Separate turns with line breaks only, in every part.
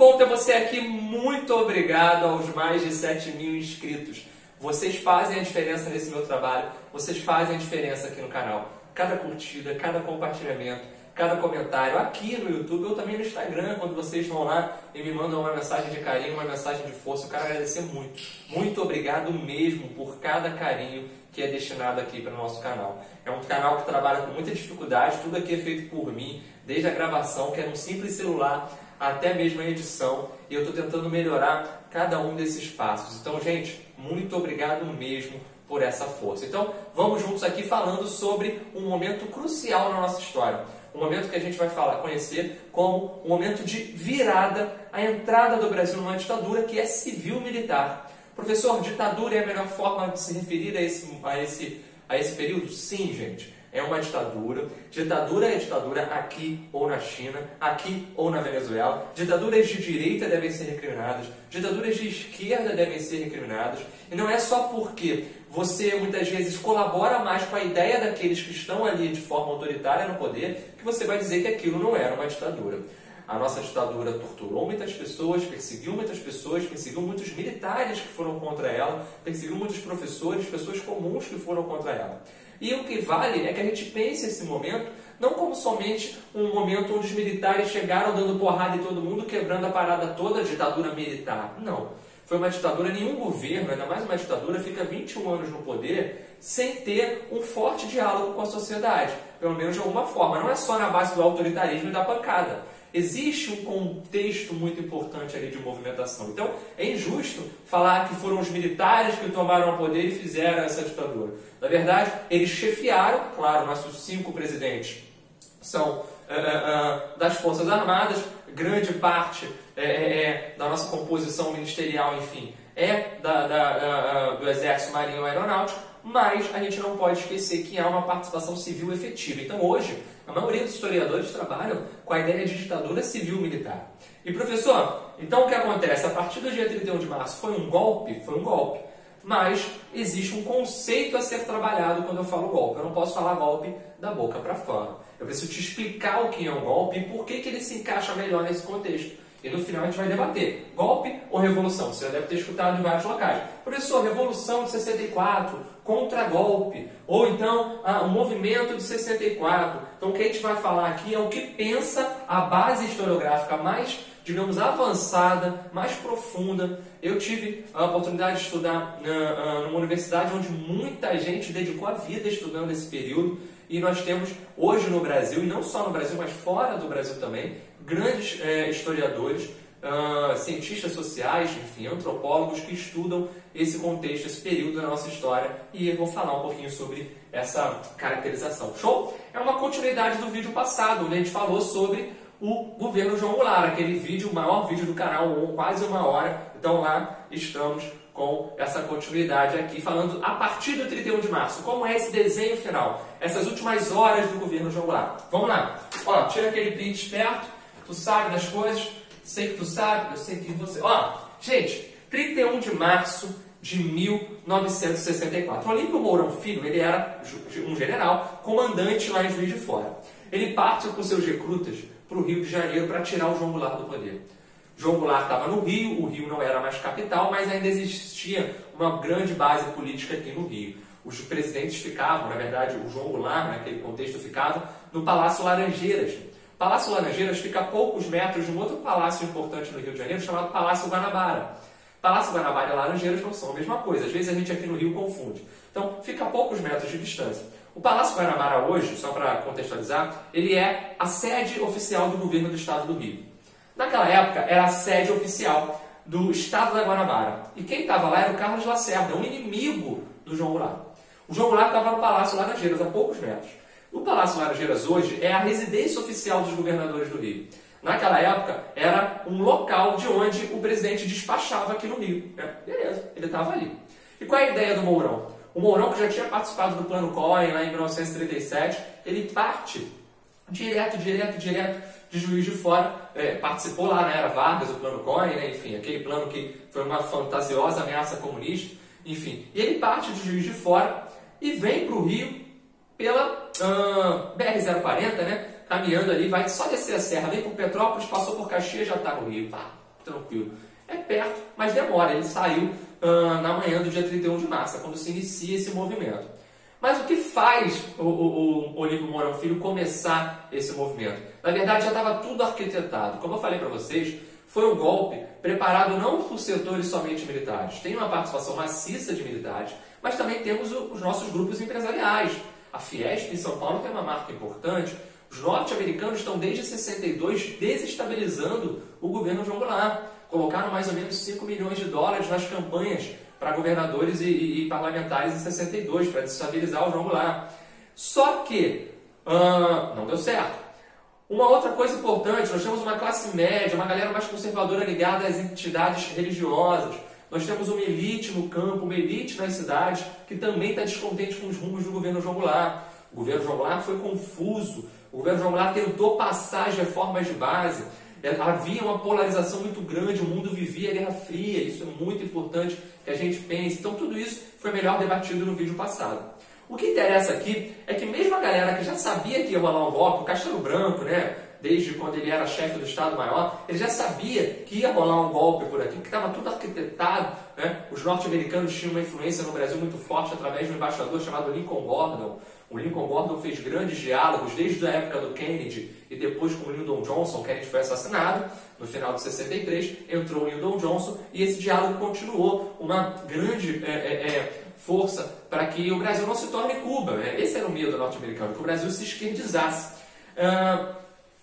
bom ter você aqui. Muito obrigado aos mais de 7 mil inscritos. Vocês fazem a diferença nesse meu trabalho, vocês fazem a diferença aqui no canal. Cada curtida, cada compartilhamento, cada comentário aqui no YouTube ou também no Instagram, quando vocês vão lá e me mandam uma mensagem de carinho, uma mensagem de força, eu quero agradecer muito. Muito obrigado mesmo por cada carinho que é destinado aqui para o nosso canal. É um canal que trabalha com muita dificuldade, tudo aqui é feito por mim, desde a gravação, que é um simples celular, até mesmo a edição, e eu estou tentando melhorar cada um desses passos. Então, gente, muito obrigado mesmo por essa força. Então, vamos juntos aqui falando sobre um momento crucial na nossa história. Um momento que a gente vai falar, conhecer como um momento de virada, a entrada do Brasil numa ditadura que é civil-militar. Professor, ditadura é a melhor forma de se referir a esse, a esse, a esse período? Sim, gente é uma ditadura. Ditadura é ditadura aqui ou na China, aqui ou na Venezuela. Ditaduras de direita devem ser recriminadas, ditaduras de esquerda devem ser recriminadas. E não é só porque você muitas vezes colabora mais com a ideia daqueles que estão ali de forma autoritária no poder que você vai dizer que aquilo não era uma ditadura. A nossa ditadura torturou muitas pessoas, perseguiu muitas pessoas, perseguiu muitos militares que foram contra ela, perseguiu muitos professores, pessoas comuns que foram contra ela. E o que vale é que a gente pense esse momento não como somente um momento onde os militares chegaram dando porrada em todo mundo, quebrando a parada toda, a ditadura militar. Não. Foi uma ditadura, nenhum governo, ainda mais uma ditadura, fica 21 anos no poder sem ter um forte diálogo com a sociedade. Pelo menos de alguma forma. Não é só na base do autoritarismo e da pancada. Existe um contexto muito importante ali de movimentação. Então, é injusto falar que foram os militares que tomaram o poder e fizeram essa ditadura. Na verdade, eles chefiaram, claro, nossos cinco presidentes são uh, uh, das Forças Armadas, grande parte da nossa composição ministerial, enfim, é da, da, do Exército Marinho Aeronáutico, mas a gente não pode esquecer que há uma participação civil efetiva. Então, hoje, a maioria dos historiadores trabalham com a ideia de ditadura civil-militar. E professor, então o que acontece? A partir do dia 31 de março foi um golpe? Foi um golpe. Mas existe um conceito a ser trabalhado quando eu falo golpe. Eu não posso falar golpe da boca para fora. Eu preciso te explicar o que é um golpe e por que, que ele se encaixa melhor nesse contexto. E no final a gente vai debater: golpe ou revolução? Você já deve ter escutado em vários locais. Professor, revolução de 64, contra-golpe, ou então ah, o movimento de 64. Então o que a gente vai falar aqui é o que pensa a base historiográfica mais, digamos, avançada, mais profunda. Eu tive a oportunidade de estudar uh, numa universidade onde muita gente dedicou a vida estudando esse período. E nós temos hoje no Brasil, e não só no Brasil, mas fora do Brasil também, grandes é, historiadores, uh, cientistas sociais, enfim, antropólogos que estudam esse contexto, esse período da nossa história e vou falar um pouquinho sobre essa caracterização. Show? É uma continuidade do vídeo passado, onde a gente falou sobre o governo João Goulart, aquele vídeo, o maior vídeo do canal, quase uma hora. Então lá estamos com essa continuidade aqui, falando a partir do 31 de março, como é esse desenho final, essas últimas horas do governo João Goulart. Vamos lá. Ó, tira aquele print esperto, tu sabe das coisas, sei que tu sabe, eu sei que você. Ó, gente, 31 de março de 1964. O Olímpio Mourão Filho, ele era um general, comandante lá em Juiz de Fora. Ele parte com seus recrutas para o Rio de Janeiro para tirar o João Goulart do poder. João Goulart estava no Rio, o Rio não era mais capital, mas ainda existia uma grande base política aqui no Rio. Os presidentes ficavam, na verdade, o João Goulart, naquele contexto, ficava no Palácio Laranjeiras, Palácio Laranjeiras fica a poucos metros de um outro palácio importante no Rio de Janeiro chamado Palácio Guanabara. Palácio Guanabara e Laranjeiras não são a mesma coisa, às vezes a gente aqui no Rio confunde. Então, fica a poucos metros de distância. O Palácio Guanabara hoje, só para contextualizar, ele é a sede oficial do governo do estado do Rio. Naquela época, era a sede oficial do estado da Guanabara. E quem estava lá era o Carlos Lacerda, um inimigo do João Goulart. O João Goulart estava no Palácio Laranjeiras, a poucos metros. O Palácio Laranjeiras hoje é a residência oficial dos governadores do Rio. Naquela época, era um local de onde o presidente despachava aqui no Rio. É, beleza, ele estava ali. E qual é a ideia do Mourão? O Mourão, que já tinha participado do Plano Cohen lá em 1937, ele parte direto, direto, direto de Juiz de Fora. É, participou lá na Era Vargas, o Plano Cohen, né? enfim, aquele plano que foi uma fantasiosa ameaça comunista. Enfim, e ele parte de Juiz de Fora e vem para o Rio pela uh, BR-040, né? Caminhando ali, vai só descer a serra, vem por Petrópolis, passou por Caxias, já está no Rio. Pá. tranquilo. É perto, mas demora. Ele saiu na manhã do dia 31 de março, é quando se inicia esse movimento. Mas o que faz o, o, o Olímpio Mourão Filho começar esse movimento? Na verdade, já estava tudo arquitetado. Como eu falei para vocês, foi um golpe preparado não por setores somente militares. Tem uma participação maciça de militares, mas também temos os nossos grupos empresariais. A Fiesp em São Paulo tem uma marca importante. Os norte-americanos estão desde 62 desestabilizando o governo João Goulart. Colocaram mais ou menos 5 milhões de dólares nas campanhas para governadores e, e, e, parlamentares em 62 para desestabilizar o João Goulart. Só que uh, não deu certo. Uma outra coisa importante, nós temos uma classe média, uma galera mais conservadora ligada às entidades religiosas. Nós temos uma elite no campo, uma elite nas cidades, que também está descontente com os rumos do governo João Goulart. O governo João Goulart foi confuso. O governo João Goulart tentou passar as reformas de base. É, havia uma polarização muito grande, o mundo vivia a Guerra Fria, isso é muito importante que a gente pense. Então, tudo isso foi melhor debatido no vídeo passado. O que interessa aqui é que mesmo a galera que já sabia que ia rolar um golpe, o Castelo Branco, né, desde quando ele era chefe do Estado-Maior, ele já sabia que ia rolar um golpe por aqui, que estava tudo arquitetado. Né? Os norte-americanos tinham uma influência no Brasil muito forte através de um embaixador chamado Lincoln Gordon. O Lincoln Gordon fez grandes diálogos desde a época do Kennedy e depois com o Lyndon Johnson. Kennedy foi assassinado no final de 63, entrou o Lyndon Johnson e esse diálogo continuou. Uma grande é, é, é, força para que o Brasil não se torne Cuba. Né? Esse era o medo norte-americano, que o Brasil se esquerdizasse. Uh,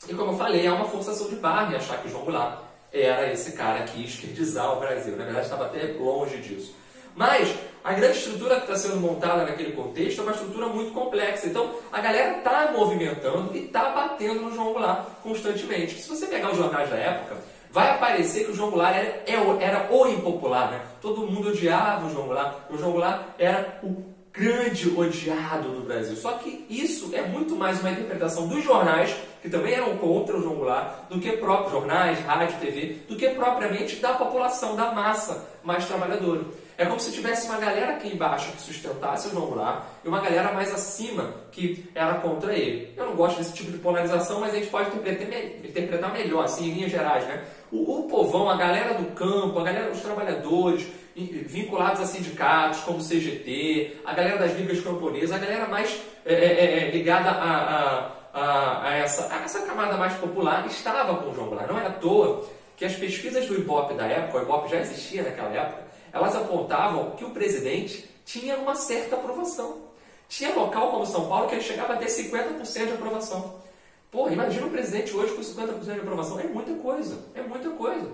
e como eu falei, há uma forçação de barra achar que João Goulart era esse cara que esquerdizar o Brasil. Na verdade, estava até longe disso. Mas a grande estrutura que está sendo montada naquele contexto é uma estrutura muito complexa. Então, a galera está movimentando e está batendo no João Goulart constantemente. Se você pegar os jornais da época, vai aparecer que o João Goulart era, é era o impopular. Né? Todo mundo odiava o João Goulart. O João Goulart era o grande odiado do Brasil. Só que isso é muito mais uma interpretação dos jornais, que também eram contra o João Goulart, do que próprios jornais, rádio, TV, do que propriamente da população, da massa mais trabalhadora. É como se tivesse uma galera aqui embaixo que sustentasse o João Goulart e uma galera mais acima que era contra ele. Eu não gosto desse tipo de polarização, mas a gente pode interpretar melhor, assim, em linhas gerais, né? O, o povão, a galera do campo, a galera dos trabalhadores, vinculados a sindicatos como CGT, a galera das ligas camponesas, a galera mais é, é, é, é ligada a, a, a, essa, a, essa, camada mais popular estava com o João Goulart. Não é à toa que as pesquisas do Ibope da época, o Ibope já existia naquela época, elas apontavam que o presidente tinha uma certa aprovação. Tinha local como São Paulo que ele chegava a ter 50% de aprovação. Porra, imagina o presidente hoje com 50% de aprovação. É muita coisa, é muita coisa.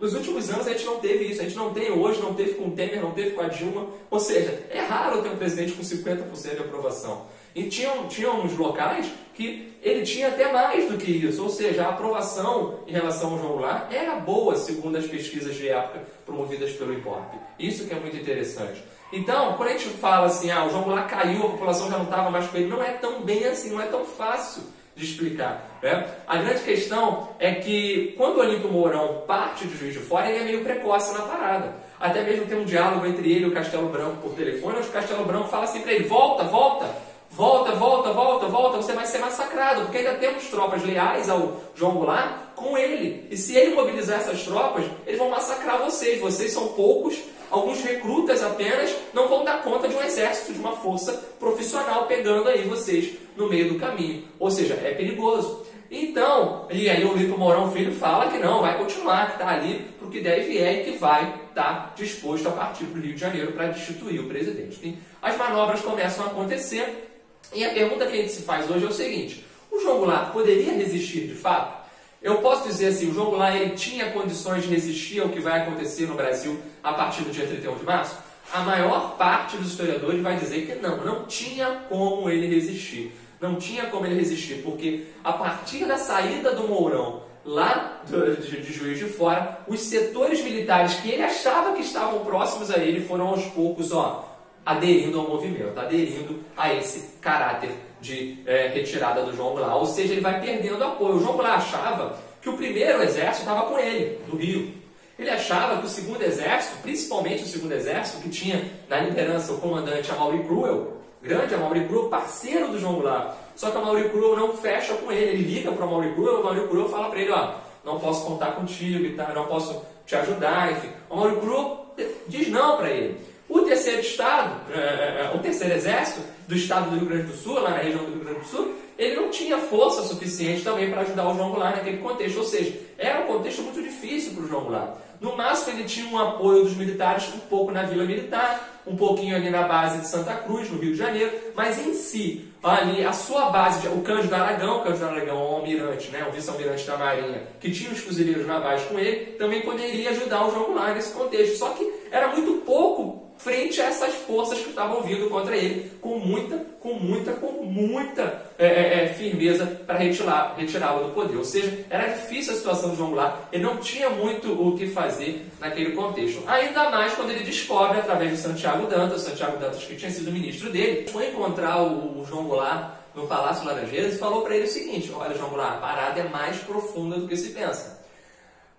Nos últimos anos a gente não teve isso, a gente não tem hoje, não teve com o Temer, não teve com a Dilma. Ou seja, é raro ter um presidente com 50% de aprovação. E tinham, tinham uns locais que ele tinha até mais do que isso, ou seja, a aprovação em relação ao João Goulart era boa, segundo as pesquisas de época promovidas pelo IPOP. Isso que é muito interessante. Então, quando a gente fala assim, ah, o João Goulart caiu, a população já não estava mais com ele, não é tão bem assim, não é tão fácil de explicar. Né? A grande questão é que quando o Olímpio Mourão parte de Juiz de Fora, ele é meio precoce na parada. Até mesmo tem um diálogo entre ele e o Castelo Branco por telefone, onde o Castelo Branco fala assim para ele, volta, volta, volta, volta, volta, volta, você vai ser massacrado, porque ainda temos tropas leais ao João Goulart com ele. E se ele mobilizar essas tropas, eles vão massacrar vocês. Vocês são poucos, alguns recrutas apenas não vão dar conta de um exército, de uma força profissional pegando aí vocês no meio do caminho. Ou seja, é perigoso. Então, e aí o Lito Mourão Filho fala que não, vai continuar, que está ali para o que der e vier e que vai estar tá disposto a partir para o Rio de Janeiro para destituir o presidente. Enfim, as manobras começam a acontecer e a pergunta que a gente se faz hoje é o seguinte: o João Goulart poderia resistir de fato? Eu posso dizer assim, o João Goulart ele tinha condições de resistir ao que vai acontecer no Brasil a partir do dia 31 de março? A maior parte dos historiadores vai dizer que não, não tinha como ele resistir. Não tinha como ele resistir, porque a partir da saída do Mourão lá de, de Juiz de Fora, os setores militares que ele achava que estavam próximos a ele foram aos poucos, ó, aderindo ao movimento, aderindo a esse caráter de é, retirada do João Goulart. Ou seja, ele vai perdendo apoio. O João Goulart achava que o primeiro exército estava com ele, no Rio. Ele achava que o segundo exército, principalmente o segundo exército, que tinha na liderança o comandante Amaury Cruel, grande Amaury Cruel, parceiro do João Goulart. Só que Amaury Cruel não fecha com ele, ele liga para o Amaury Cruel, o Amaury Cruel fala para ele, ó, não posso contar contigo, não posso te ajudar, enfim. O Mauro Cru diz não para ele. O terceiro estado, é, é, é, o terceiro exército do estado do Rio Grande do Sul, lá na região do Rio Grande do Sul, ele não tinha força suficiente também para ajudar o João Goulart naquele contexto. Ou seja, era um contexto muito difícil para o João Goulart. No máximo, ele tinha um apoio dos militares um pouco na Vila Militar, um pouquinho ali na base de Santa Cruz, no Rio de Janeiro, mas em si, ali, a sua base, o Cândido Aragão, o Cândido Aragão um almirante, né, um vice-almirante da Marinha, que tinha os fuzileiros navais com ele, também poderia ajudar o João Goulart nesse contexto. Só que era muito pouco frente a essas forças que estavam vindo contra ele, com muita, com muita, com muita é, é, é firmeza para retirá-lo do poder. Ou seja, era difícil a situação de João Goulart, ele não tinha muito o que fazer naquele contexto. Ainda mais quando ele descobre, através de Santiago Dantas, Santiago Dantas que tinha sido ministro dele, foi encontrar o, o João Goulart no Palácio Laranjeiras e falou para ele o seguinte, olha João Goulart, a parada é mais profunda do que se pensa.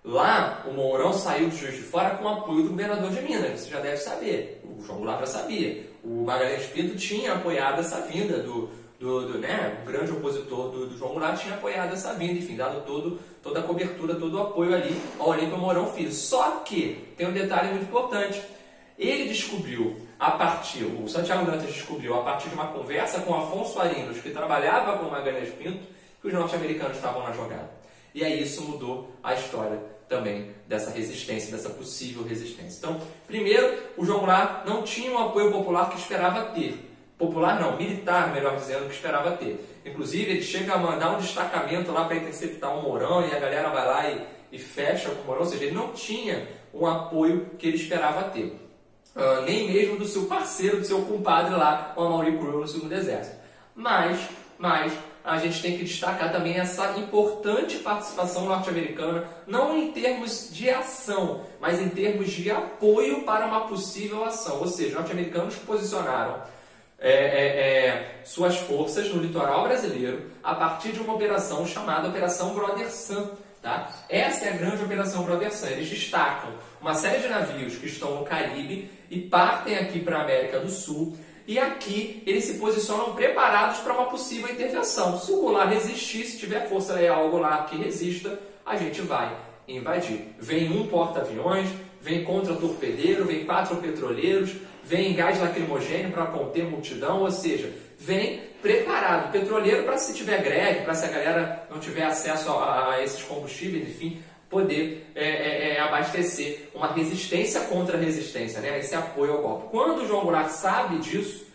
Lá, o Mourão saiu de Juiz de Fora com o apoio do governador de Minas, você já deve saber. O João Goulart já sabia. O Magalhães Pinto tinha apoiado essa vinda do, do, do né, o grande opositor do, do, João Goulart tinha apoiado essa vinda, enfim, dado todo, toda a cobertura, todo o apoio ali ao Olímpio Mourão Filho. Só que tem um detalhe muito importante. Ele descobriu, a partir, o Santiago Dantas descobriu, a partir de uma conversa com Afonso Arinos, que trabalhava com o Magalhães Pinto, que os norte-americanos estavam na jogada. E aí isso mudou a história também dessa resistência, dessa possível resistência. Então, primeiro, o João Goulart não tinha o apoio popular que esperava ter. Popular não, militar, melhor dizendo, que esperava ter. Inclusive, ele chega a mandar um destacamento lá para interceptar o Mourão e a galera vai lá e, e fecha com o Mourão, ou seja, ele não tinha o apoio que ele esperava ter. Uh, nem mesmo do seu parceiro, do seu compadre lá, o Amaury Cruel no segundo exército. Mas, mas a gente tem que destacar também essa importante participação norte-americana, não em termos de ação, mas em termos de apoio para uma possível ação. Ou seja, norte-americanos posicionaram é, é, é, suas forças no litoral brasileiro a partir de uma operação chamada Operação Brother Sun. Tá? Essa é a grande Operação Brother Sun. Eles destacam uma série de navios que estão no Caribe e partem aqui para a América do Sul e aqui eles se posicionam preparados para uma possível intervenção. Se o Goulart resistir, se tiver força leal ao Goulart que resista, a gente vai invadir. Vem um porta-aviões, vem contra-torpedeiro, vem quatro petroleiros, vem gás lacrimogêneo para conter multidão, ou seja, vem preparado. Petroleiro para se tiver greve, para se a galera não tiver acesso a, a esses combustíveis, enfim, poder é, é, é, abastecer uma resistência contra resistência, né? esse apoio ao golpe. Quando o João Goulart sabe disso,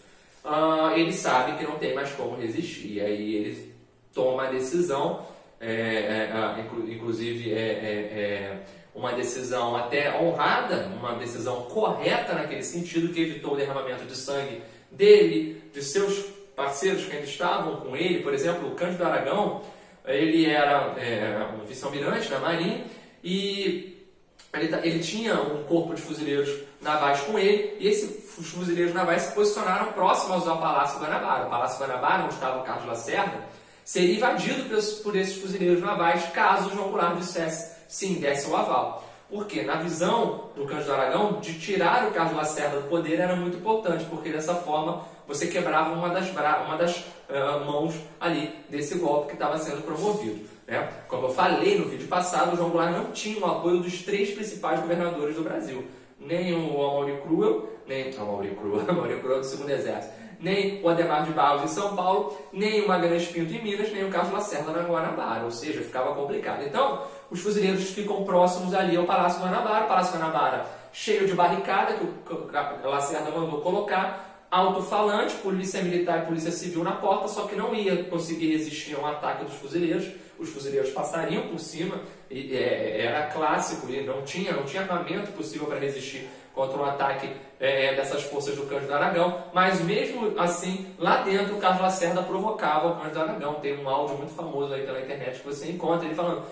uh, ele sabe que não tem mais como resistir. E aí ele toma a decisão, é, é, é, inclusive é, uma decisão até honrada, uma decisão correta naquele sentido, que evitou o derramamento de sangue dele, de seus parceiros que ainda estavam com ele, por exemplo, o Cândido Aragão, ele era é, vice-almirante da Marinha e ele, ele, tinha um corpo de fuzileiros navais com ele e esses fuzileiros navais se posicionaram próximos ao Palácio Guanabara. O Palácio Guanabara, onde estava o Carlos Lacerda, seria invadido por, esses fuzileiros navais caso João Goulart dissesse sim, desse o aval. Porque na visão do Cândido Aragão, de tirar o Carlos Lacerda do poder era muito importante, porque dessa forma você quebrava uma das, uma das uh, mãos ali desse golpe que estava sendo promovido. Né? Como eu falei no vídeo passado, o João Goulart não tinha o apoio dos três principais governadores do Brasil. Nem o Amaury Cruel, nem o Amaury Cruel, Cruel do Segundo Exército, nem o Ademar de Barros em São Paulo, nem o Magalhães Pinto em Minas, nem o Carlos Lacerda na Guanabara, ou seja, ficava complicado. Então, os fuzileiros ficam próximos ali ao Palácio Guanabara, Palácio Guanabara cheio de barricada que o Lacerda mandou colocar, alto-falante, polícia militar e polícia civil na porta, só que não ia conseguir resistir a um ataque dos fuzileiros. Os fuzileiros passariam por cima, e, é, era clássico, e não tinha, não tinha armamento possível para resistir contra um ataque é, dessas forças do Cândido Aragão, mas mesmo assim, lá dentro, o Carlos Lacerda provocava o Cândido Aragão. Tem um áudio muito famoso aí pela internet que você encontra, ele falando,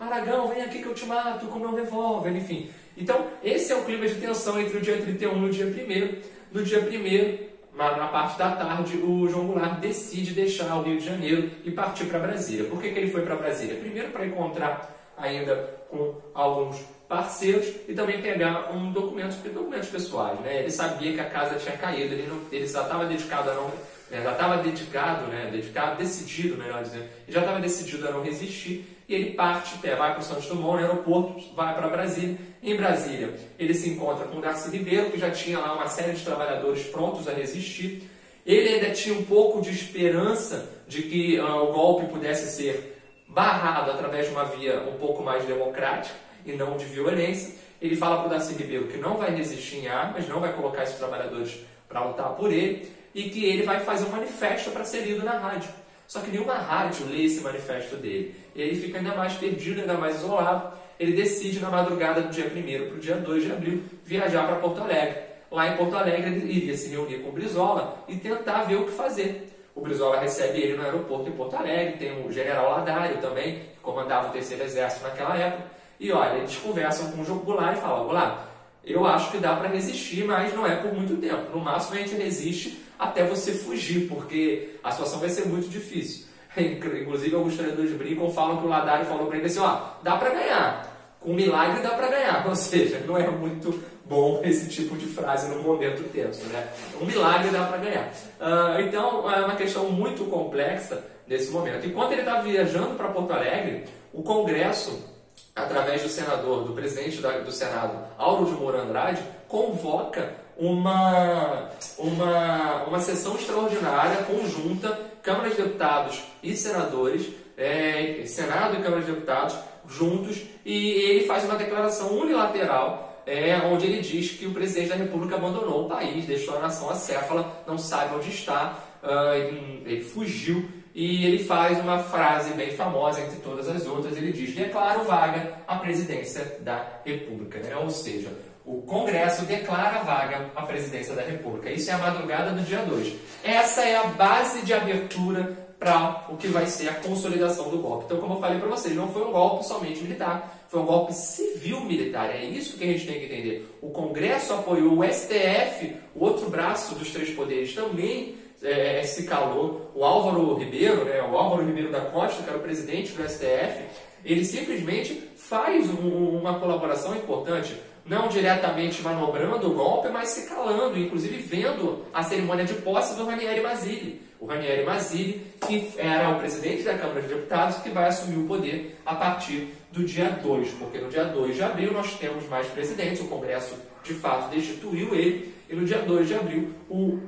Aragão, vem aqui que eu te mato com meu revólver, enfim. Então, esse é o clima de tensão entre o dia 31 e o dia 1 no dia 1 na parte da tarde, o João Goulart decide deixar o Rio de Janeiro e partir para Brasília. Por que, que ele foi para Brasília? Primeiro, para encontrar ainda com alguns parceiros e também pegar um documento, documentos pessoais. Né? Ele sabia que a casa tinha caído, ele, não, ele já estava dedicado a não. Né, já estava dedicado, né, dedicado, decidido, melhor dizendo, já estava decidido a não resistir ele parte, vai para o Santos Dumont, no aeroporto, vai para Brasília. Em Brasília, ele se encontra com Darcy Ribeiro, que já tinha lá uma série de trabalhadores prontos a resistir. Ele ainda tinha um pouco de esperança de que uh, o golpe pudesse ser barrado através de uma via um pouco mais democrática e não de violência. Ele fala para o Darcy Ribeiro que não vai resistir em armas, não vai colocar esses trabalhadores para lutar por ele e que ele vai fazer um manifesto para ser lido na rádio. Só que nenhuma rádio lê esse manifesto dele. E ele fica ainda mais perdido, ainda mais isolado. Ele decide, na madrugada do dia 1 para o dia 2 de abril, viajar para Porto Alegre. Lá em Porto Alegre, ele iria se reunir com o Brizola e tentar ver o que fazer. O Brizola recebe ele no aeroporto em Porto Alegre, tem o general Ladário também, que comandava o terceiro exército naquela época. E olha, eles conversam com o Jogo Goulart e falam, Goulart, eu acho que dá para resistir, mas não é por muito tempo. No máximo a gente resiste até você fugir, porque a situação vai ser muito difícil. Inclusive, alguns treinadores brincam, falam que o Ladário falou para ele assim, ó, dá para ganhar, com milagre dá para ganhar. Ou seja, não é muito bom esse tipo de frase no momento tenso, né? Um milagre dá para ganhar. Uh, então, é uma questão muito complexa nesse momento. Enquanto ele está viajando para Porto Alegre, o Congresso, através do senador, do presidente do Senado, Auro de Moura Andrade, convoca uma, uma, uma sessão extraordinária conjunta, Câmara de Deputados e senadores, é, Senado e Câmara de Deputados juntos, e ele faz uma declaração unilateral é, onde ele diz que o presidente da República abandonou o país, deixou a nação acéfala, não sabe onde está, uh, ele, ele fugiu e ele faz uma frase bem famosa entre todas as outras. Ele diz: declaro vaga a presidência da República. Né? Ou seja, o Congresso declara vaga a presidência da República. Isso é a madrugada do dia 2. Essa é a base de abertura para o que vai ser a consolidação do golpe. Então, como eu falei para vocês, não foi um golpe somente militar, foi um golpe civil-militar. É isso que a gente tem que entender. O Congresso apoiou o STF, o outro braço dos três poderes, também é, se calou. O Álvaro Ribeiro, né, o Álvaro Ribeiro da Costa, que era o presidente do STF, ele simplesmente faz um, uma colaboração importante não diretamente manobrando o golpe, mas se calando, inclusive vendo a cerimônia de posse do Ranieri Mazzilli. O Ranieri Mazzilli, que era o presidente da Câmara de Deputados, que vai assumir o poder a partir do dia 2, porque no dia 2 de abril nós temos mais presidentes, o Congresso de fato destituiu ele, e no dia 2 de abril o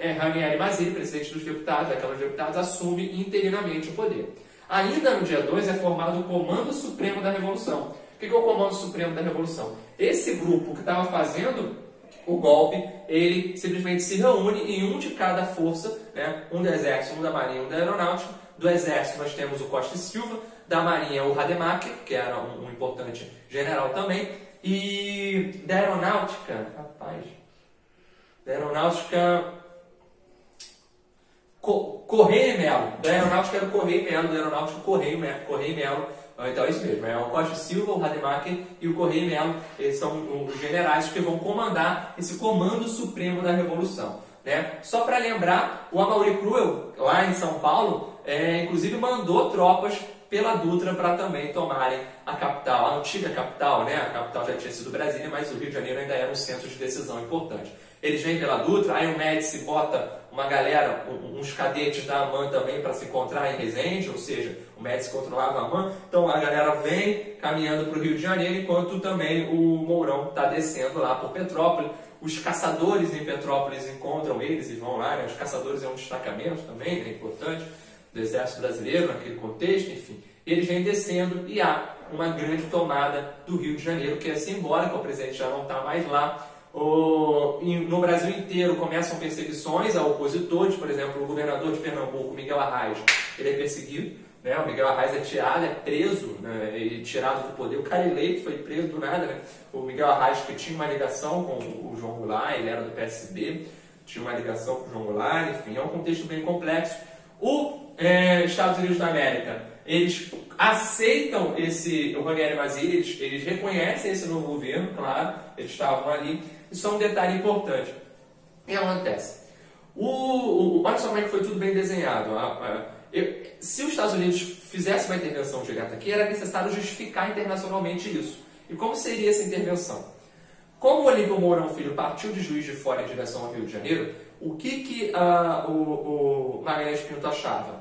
é, Ranieri Mazzilli, presidente dos deputados, da Deputados, assume interinamente o poder. Ainda no dia 2 é formado o Comando Supremo da Revolução, o que é o Comando Supremo da Revolução? Esse grupo que estava fazendo o golpe, ele simplesmente se reúne em um de cada força, né? um do Exército, um da Marinha, um da Aeronáutica. Do Exército nós temos o Costa e Silva, da Marinha o Rademacher, que era um, um importante general também, e da Aeronáutica, rapaz, da Aeronáutica Co Correio Melo, da Aeronáutica era o Correio Melo, da Aeronáutica Correio, Correio e Melo, então é isso mesmo, é o Costa Silva, o Rademacher e o Correia Melo, eles são os generais que vão comandar esse comando supremo da Revolução. Né? Só para lembrar, o Amaury Cruel, lá em São Paulo, é, inclusive mandou tropas pela Dutra para também tomarem a capital, a antiga capital, né? A capital já tinha sido Brasília, mas o Rio de Janeiro ainda era um centro de decisão importante. Eles vêm pela Dutra, aí o Médici bota uma galera, uns cadetes da AMAN também para se encontrar em Resende, ou seja, o Médici controlava a AMAN. Então a galera vem caminhando para o Rio de Janeiro, enquanto também o Mourão está descendo lá por Petrópolis. Os caçadores em Petrópolis encontram eles e vão lá, né? os caçadores é um destacamento também, é importante, do Exército Brasileiro naquele contexto, enfim. Eles vêm descendo e há uma grande tomada do Rio de Janeiro, que é simbólica, o presidente já não está mais lá, o, no Brasil inteiro começam perseguições a opositores, por exemplo, o governador de Pernambuco, Miguel Arraes, ele é perseguido, né? o Miguel Arraes é tirado, é preso né? e tirado do poder. O cara eleito foi preso do nada. Né? O Miguel Arraes, que tinha uma ligação com o João Goulart, ele era do PSB, tinha uma ligação com o João Goulart, enfim, é um contexto bem complexo. O é, Estados Unidos da América, eles aceitam esse, o Ranieri Mazzilli, eles, eles reconhecem esse novo governo, claro, eles estavam ali, isso é um detalhe importante. O que acontece? O, o, olha só como é que foi tudo bem desenhado. eu, se os Estados Unidos fizessem uma intervenção direta aqui, era necessário justificar internacionalmente isso. E como seria essa intervenção? Como o Olímpio Mourão Filho partiu de Juiz de Fora em direção ao Rio de Janeiro, o que, que uh, o, o Magalhães Pinto achava?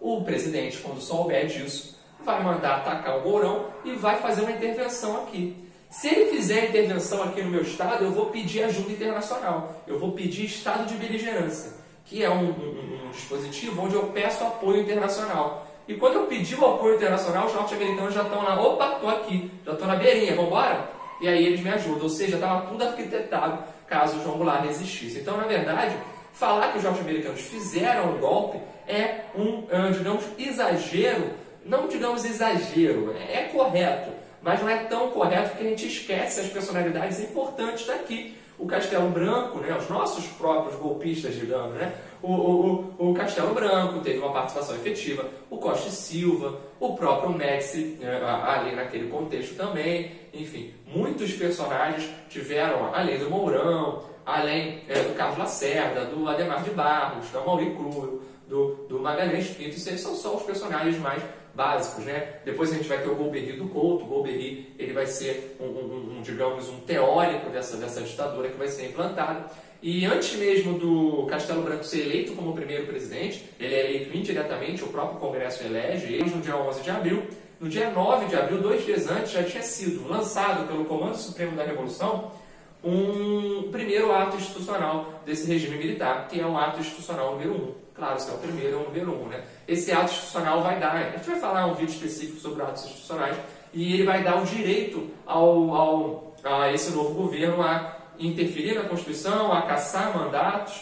O presidente, quando souber disso, vai mandar atacar o Mourão e vai fazer uma intervenção aqui. Se ele fizer intervenção aqui no meu estado, eu vou pedir ajuda internacional. Eu vou pedir estado de beligerância, que é um, um, um dispositivo onde eu peço apoio internacional. E quando eu pedi o apoio internacional, os norte-americanos já estão lá, opa, estou aqui, já estou na beirinha, vamos embora? E aí eles me ajudam. Ou seja, estava tudo arquitetado caso João Goulart resistisse. Então, na verdade, falar que os norte-americanos fizeram o golpe é um, digamos, exagero. Não digamos exagero, é correto mas não é tão correto que a gente esquece as personalidades importantes daqui. O Castelo Branco, né, os nossos próprios golpistas, digamos, né, o, o, o Castelo Branco teve uma participação efetiva, o Costa Silva, o próprio Médici, né, ali naquele contexto também, enfim, muitos personagens tiveram, além do Mourão, além é, do Carlos Lacerda, do Ademar de Barros, do Mauri Cruz, do, do Magalhães Pinto, esses são só os personagens mais básicos, né? Depois a gente vai ter o Golbery do Couto. O Golbery ele vai ser um, um, um, digamos, um teórico dessa, dessa ditadura que vai ser implantada. E antes mesmo do Castelo Branco ser eleito como primeiro presidente, ele é eleito indiretamente, o próprio Congresso elege ele no dia 11 de abril. No dia 9 de abril, dois dias antes, já tinha sido lançado pelo Comando Supremo da Revolução um primeiro ato institucional desse regime militar, que é o ato institucional número 1. Claro, esse é o primeiro, é o número 1. Né? Esse ato institucional vai dar, a gente vai falar um vídeo específico sobre atos institucionais, e ele vai dar o direito ao, ao, a esse novo governo a interferir na Constituição, a caçar mandatos,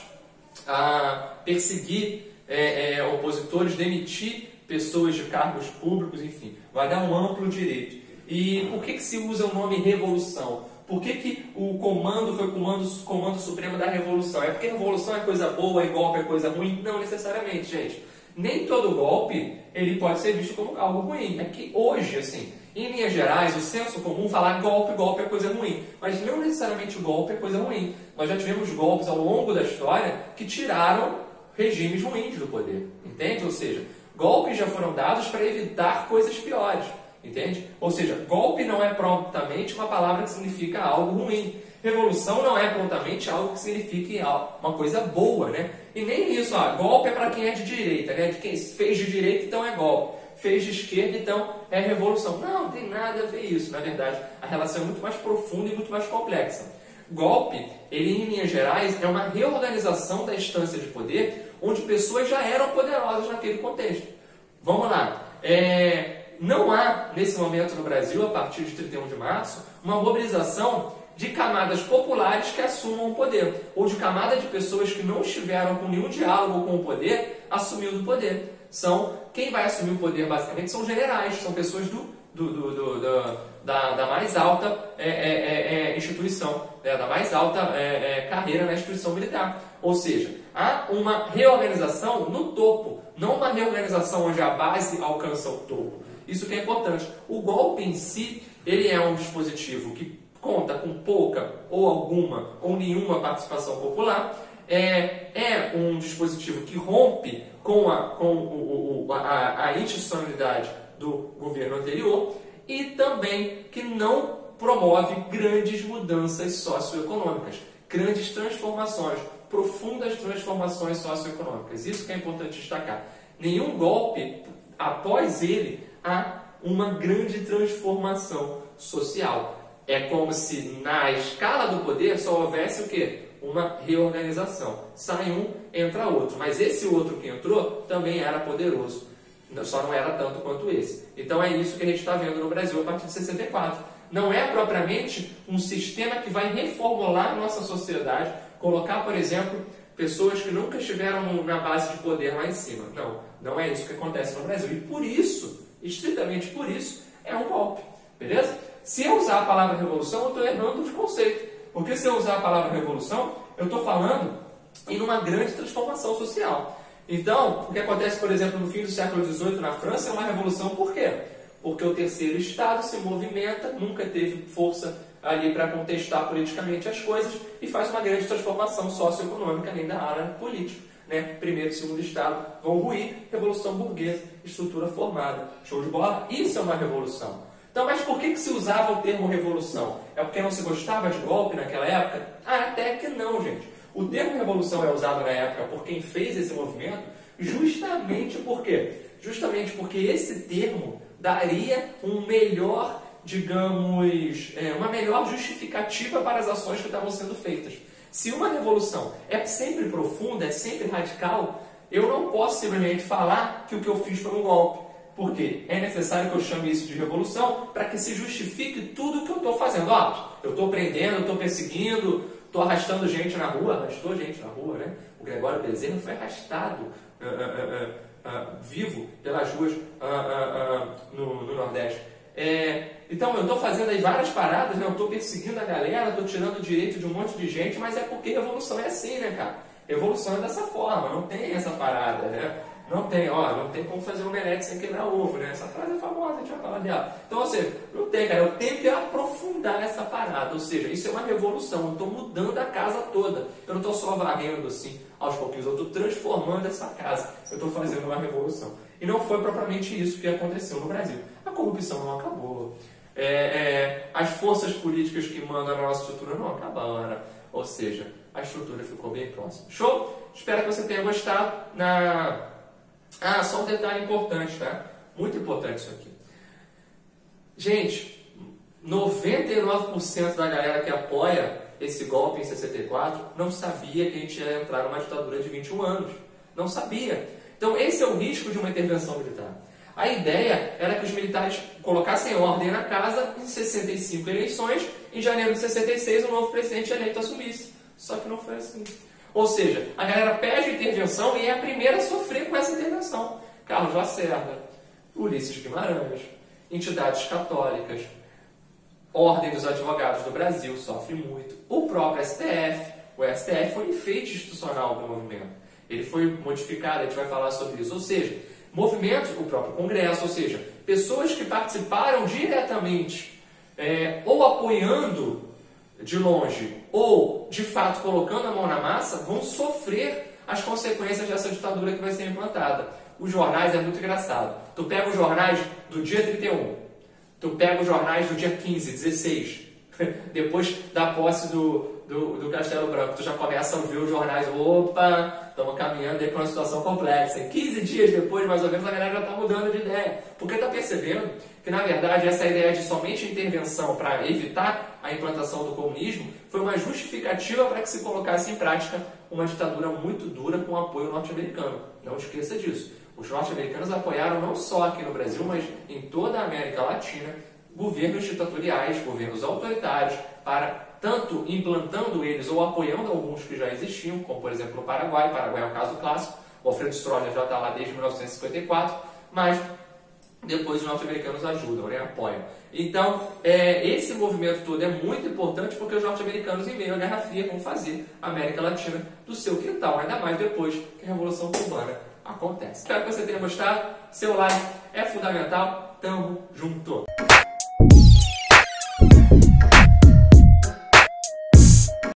a perseguir é, é, opositores, demitir pessoas de cargos públicos, enfim, vai dar um amplo direito. E por que, que se usa o nome revolução? Por que, que o comando foi comando, comando supremo da revolução? É porque revolução é coisa boa e golpe é coisa ruim? Não necessariamente, gente. Nem todo golpe ele pode ser visto como algo ruim. É que hoje, assim, em linhas gerais, o senso comum falar golpe, golpe é coisa ruim. Mas não necessariamente o golpe é coisa ruim. Nós já tivemos golpes ao longo da história que tiraram regimes ruins do poder. Entende? Ou seja, golpes já foram dados para evitar coisas piores. Entende? Ou seja, golpe não é prontamente uma palavra que significa algo ruim. Revolução não é prontamente algo que signifique uma coisa boa, né? E nem isso, ó, golpe é para quem é de direita, né? De quem fez de direita, então é golpe. Fez de esquerda, então é revolução. Não, não tem nada a ver isso. Na verdade, a relação é muito mais profunda e muito mais complexa. Golpe, ele em linhas gerais, é uma reorganização da instância de poder onde pessoas já eram poderosas naquele contexto. Vamos lá. É, não há, nesse momento no Brasil, a partir de 31 de março, uma mobilização de camadas populares que assumam o poder, ou de camada de pessoas que não estiveram com nenhum diálogo com o poder, assumindo o poder. São, quem vai assumir o poder, basicamente, são generais, são pessoas do, do, do, do da, da, mais alta é, é, é, é instituição, né, da mais alta é, é, carreira na instituição militar. Ou seja, há uma reorganização no topo, não uma reorganização onde a base alcança o topo. Isso que é importante. O golpe em si, ele é um dispositivo que conta com pouca ou alguma ou nenhuma participação popular. É, é um dispositivo que rompe com a, com o, o, a, a institucionalidade do governo anterior e também que não promove grandes mudanças socioeconômicas, grandes transformações, profundas transformações socioeconômicas. Isso que é importante destacar. Nenhum golpe, após ele, há uma grande transformação social. É como se na escala do poder só houvesse o quê? Uma reorganização. Sai um, entra outro. Mas esse outro que entrou também era poderoso. Só não era tanto quanto esse. Então é isso que a gente está vendo no Brasil a partir de 64. Não é propriamente um sistema que vai reformular nossa sociedade, colocar, por exemplo, pessoas que nunca estiveram na base de poder lá em cima. Não, não é isso que acontece no Brasil. E por isso estritamente por isso, é um golpe. Beleza? Se eu usar a palavra revolução, eu estou errando de conceito. Porque se eu usar a palavra revolução, eu estou falando em uma grande transformação social. Então, o que acontece, por exemplo, no fim do século XVIII na França é uma revolução por quê? Porque o terceiro Estado se movimenta, nunca teve força ali para contestar politicamente as coisas e faz uma grande transformação socioeconômica além da área política né? primeiro e segundo estado vão ruir, revolução burguesa, estrutura formada. Show de bola? Isso é uma revolução. Então, mas por que, que se usava o termo revolução? É porque não se gostava de golpe naquela época? Ah, até que não, gente. O termo revolução é usado na época por quem fez esse movimento justamente por quê? Justamente porque esse termo daria um melhor, digamos, é, uma melhor justificativa para as ações que estavam sendo feitas. Se uma revolução é sempre profunda, é sempre radical, eu não posso simplesmente falar que o que eu fiz foi um golpe. Porque é necessário que eu chame isso de revolução para que se justifique tudo o que eu estou fazendo. Ó, eu estou prendendo, estou perseguindo, estou arrastando gente na rua, arrastou gente na rua, né? O Gregório Bezerra foi arrastado uh, uh, uh, vivo pelas ruas no, no, Nordeste. É, então, eu estou fazendo aí várias paradas, né? eu estou perseguindo a galera, estou tirando o direito de um monte de gente, mas é porque revolução é assim, né, cara? Evolução é dessa forma, não tem essa parada, né? Não tem, ó, não tem como fazer omelete sem quebrar ovo, né? Essa frase é famosa, a gente vai falar dela. Então, ou seja, não tem, cara, eu tenho que aprofundar essa parada. Ou seja, isso é uma revolução, eu estou mudando a casa toda. Eu não estou só varrendo assim, aos pouquinhos, eu estou transformando essa casa. Eu estou fazendo uma revolução. E não foi propriamente isso que aconteceu no Brasil. A corrupção não acabou. É, é, as forças políticas que mandam na nossa estrutura não acabaram. Ou seja, a estrutura ficou bem próxima. Show? Espero que você tenha gostado. Na ah, só um detalhe importante, tá? Muito importante isso aqui. Gente, 99% da galera que apoia esse golpe em 64 não sabia que a gente ia entrar numa ditadura de 21 anos. Não sabia. Então, esse é o risco de uma intervenção militar. A ideia era que os militares colocassem ordem na casa em 65 eleições, em janeiro de 66 o novo presidente eleito assumisse. Só que não foi assim. Ou seja, a galera pede intervenção e é a primeira a sofrer com essa intervenção. Carlos Lacerda, Ulisses Guimarães, entidades católicas, Ordem dos Advogados do Brasil sofre muito, o próprio STF. O STF foi um enfeite institucional do movimento. Ele foi modificado, a gente vai falar sobre isso. Ou seja, movimentos, o próprio Congresso, ou seja, pessoas que participaram diretamente é, ou apoiando de longe ou de fato colocando a mão na massa vão sofrer as consequências dessa ditadura que vai ser implantada. Os jornais é muito engraçado. Tu pega os jornais do dia 31, tu pega os jornais do dia 15, 16, depois da posse do, do, do, Castelo Branco, tu já começa a ver os jornais, opa, estamos caminhando para uma situação complexa. E 15 dias depois, mais ou menos, a galera já está mudando de ideia. Porque está percebendo que, na verdade, essa ideia de somente intervenção para evitar a implantação do comunismo foi uma justificativa para que se colocasse em prática uma ditadura muito dura com apoio norte-americano. Não esqueça disso. Os norte-americanos apoiaram não só aqui no Brasil, mas em toda a América Latina, governos ditatoriais, governos autoritários, para tanto implantando eles ou apoiando alguns que já existiam, como por exemplo o Paraguai, o Paraguai é o caso clássico, o Alfredo Stroessner já está lá desde 1954, mas depois os norte-americanos ajudam, né, apoiam. Então, é, esse movimento todo é muito importante porque os norte-americanos, em meio à Guerra Fria, vão fazer a América Latina do seu quintal, ainda mais depois que a Revolução Cubana acontece. Espero que você tenha gostado. Seu like é fundamental. Tamo junto!